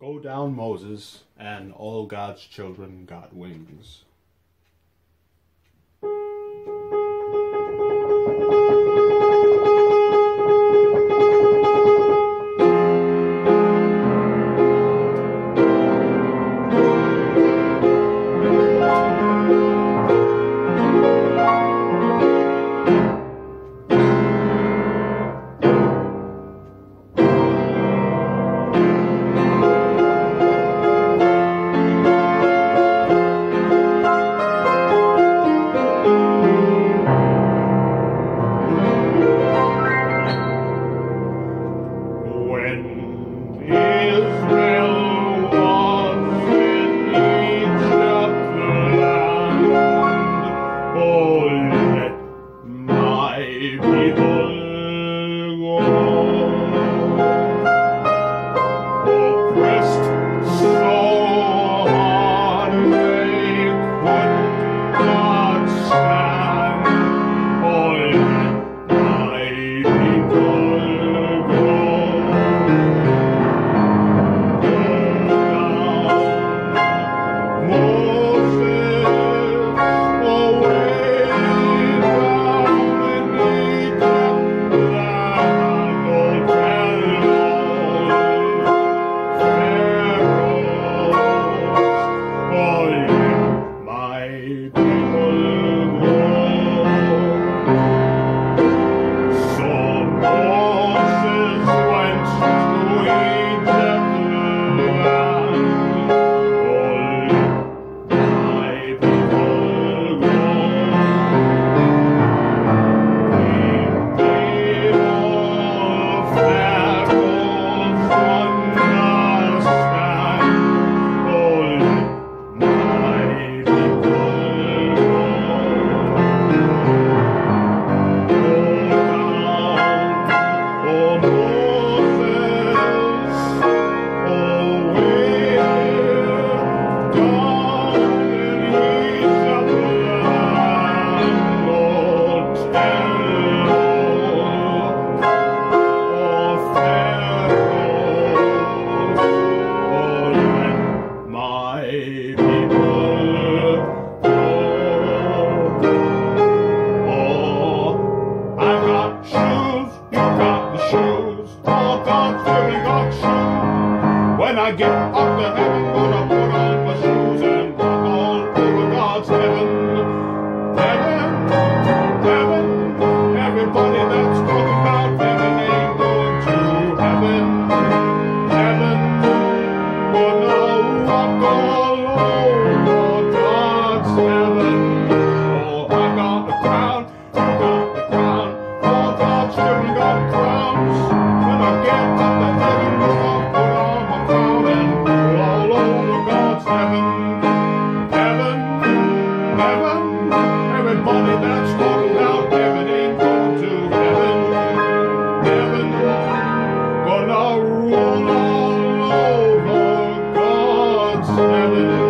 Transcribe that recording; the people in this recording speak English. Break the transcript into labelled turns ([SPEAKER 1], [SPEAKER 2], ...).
[SPEAKER 1] Go down, Moses, and all God's children got wings. All gone through induction. When I get Hallelujah.